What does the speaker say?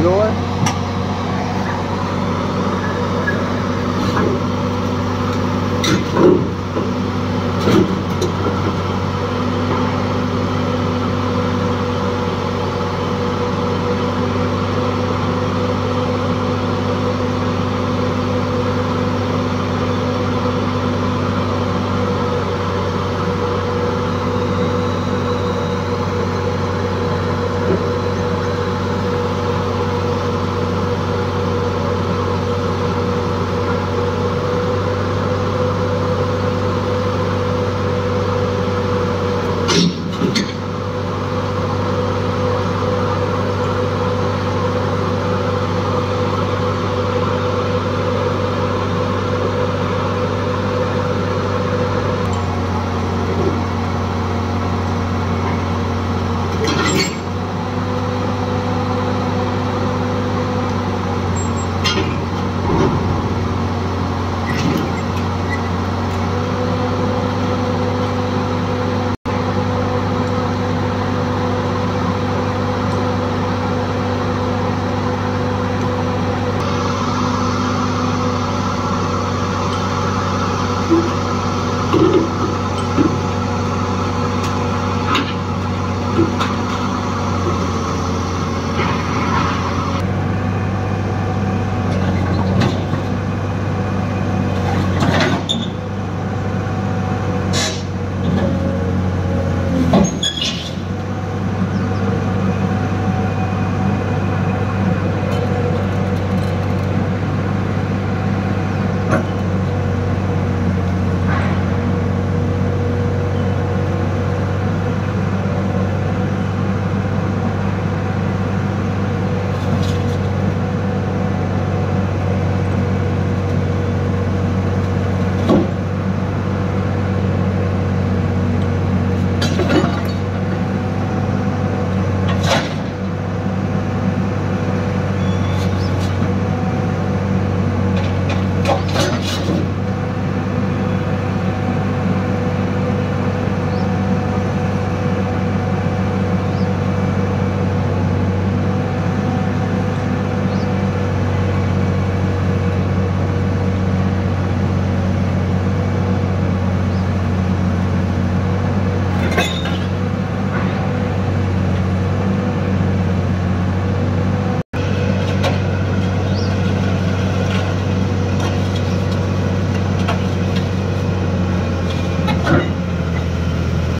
này luôn ấy